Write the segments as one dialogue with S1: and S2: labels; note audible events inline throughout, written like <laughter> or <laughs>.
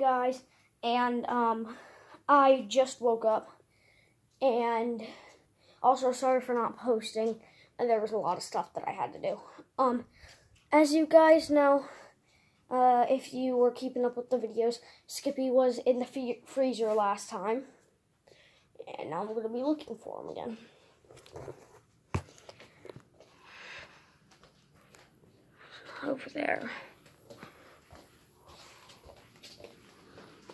S1: guys, and um, I just woke up, and also sorry for not posting. And there was a lot of stuff that I had to do. Um, as you guys know, uh, if you were keeping up with the videos, Skippy was in the freezer last time, and now I'm gonna be looking for him again. Over there.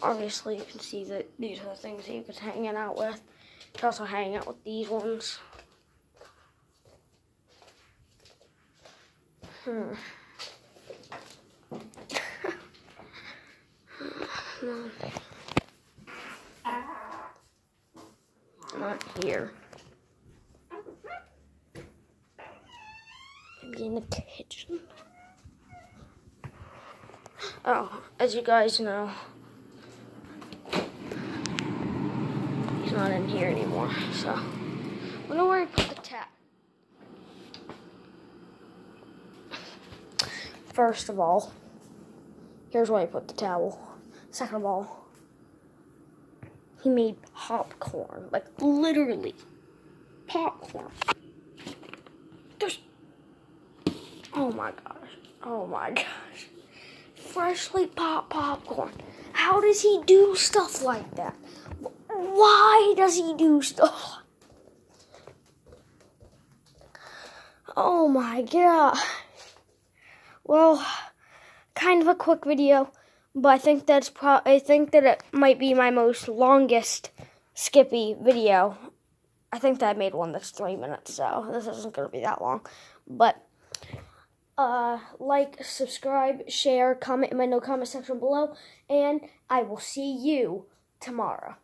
S1: Obviously you can see that these are the things he was hanging out with. He's also hang out with these ones. Hmm. <laughs> Not here. Maybe in the kitchen. Oh, as you guys know, not in here anymore. So, I wonder where I put the tap. First of all, here's where I put the towel. Second of all, he made popcorn. Like, literally, popcorn. There's, oh my gosh. Oh my gosh. Freshly popped popcorn. How does he do stuff like that? Why does he do stuff? Oh my god. Well, kind of a quick video, but I think that's pro I think that it might be my most longest Skippy video. I think that I made one that's three minutes, so this isn't gonna be that long. But uh, like, subscribe, share, comment in my no comment section below, and I will see you tomorrow.